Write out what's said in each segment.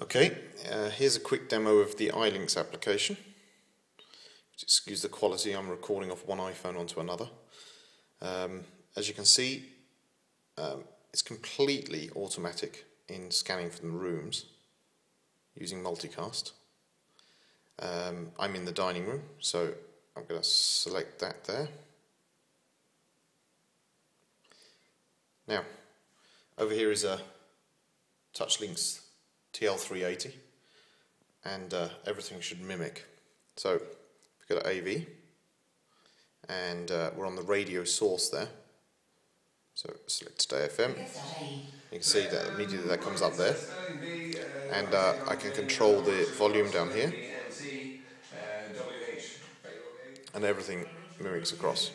Okay, uh, here's a quick demo of the iLinX application. Excuse the quality, I'm recording off one iPhone onto another. Um, as you can see, um, it's completely automatic in scanning for the rooms using multicast. Um, I'm in the dining room, so I'm going to select that there. Now, over here is a TouchLinX TL380 and uh, everything should mimic. So we have got AV and uh, we're on the radio source there. So select Stay FM. You can see that immediately that comes up there. And uh, I can control the volume down here. And everything mimics across.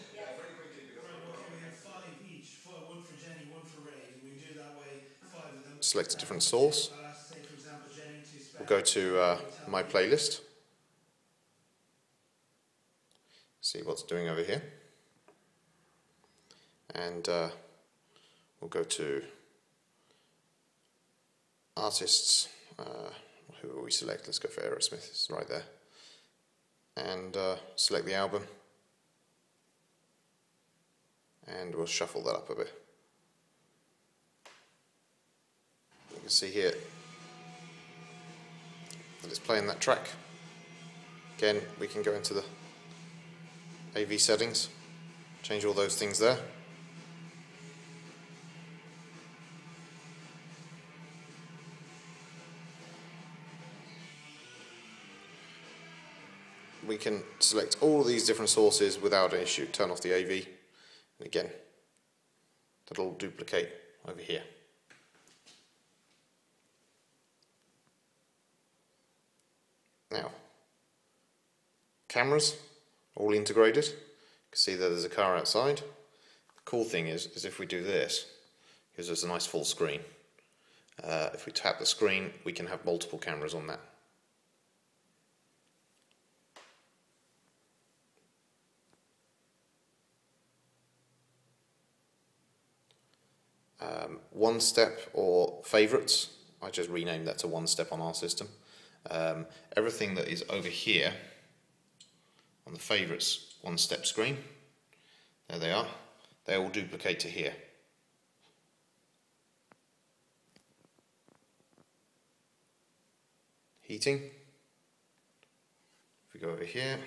Select a different source. We'll go to uh, my playlist. See what's doing over here. And uh, we'll go to artists. Uh, who will we select? Let's go for Aerosmith. It's right there. And uh, select the album. And we'll shuffle that up a bit. You can see here that it's playing that track. Again, we can go into the AV settings, change all those things there. We can select all these different sources without an issue. Turn off the AV, and again, that'll duplicate over here. Now, cameras, all integrated. You can see that there's a car outside. The cool thing is, is if we do this, gives us a nice full screen. Uh, if we tap the screen, we can have multiple cameras on that. Um, one step or favorites, I just renamed that to one step on our system. Um, everything that is over here on the favorites one step screen, there they are, they all duplicate to here. Heating, if we go over here,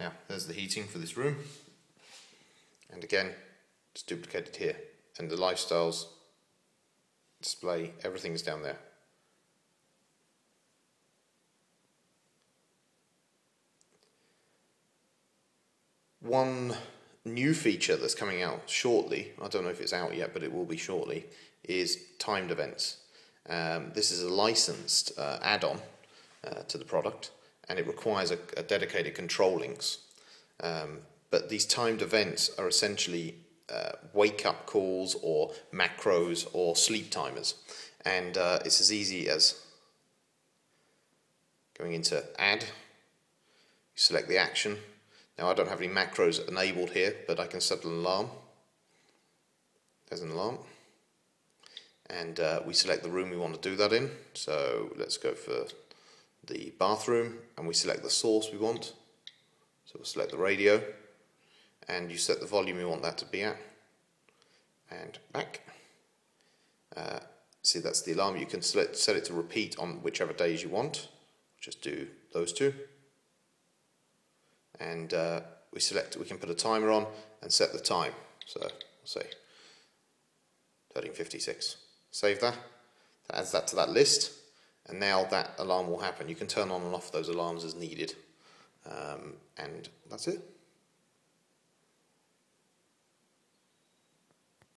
now there's the heating for this room, and again it's duplicated here, and the lifestyles display, everything is down there. One new feature that's coming out shortly, I don't know if it's out yet, but it will be shortly, is timed events. Um, this is a licensed uh, add-on uh, to the product and it requires a, a dedicated control links. Um, but these timed events are essentially uh, wake up calls or macros or sleep timers. And uh, it's as easy as going into add, you select the action. Now I don't have any macros enabled here, but I can set an alarm. There's an alarm. And uh, we select the room we want to do that in. So let's go for the bathroom and we select the source we want. So we'll select the radio and you set the volume you want that to be at and back. Uh, see that's the alarm. You can select, set it to repeat on whichever days you want. Just do those two. And uh, we select, we can put a timer on and set the time. So we'll say 1356. Save that. That adds that to that list. And now that alarm will happen. You can turn on and off those alarms as needed. Um, and that's it.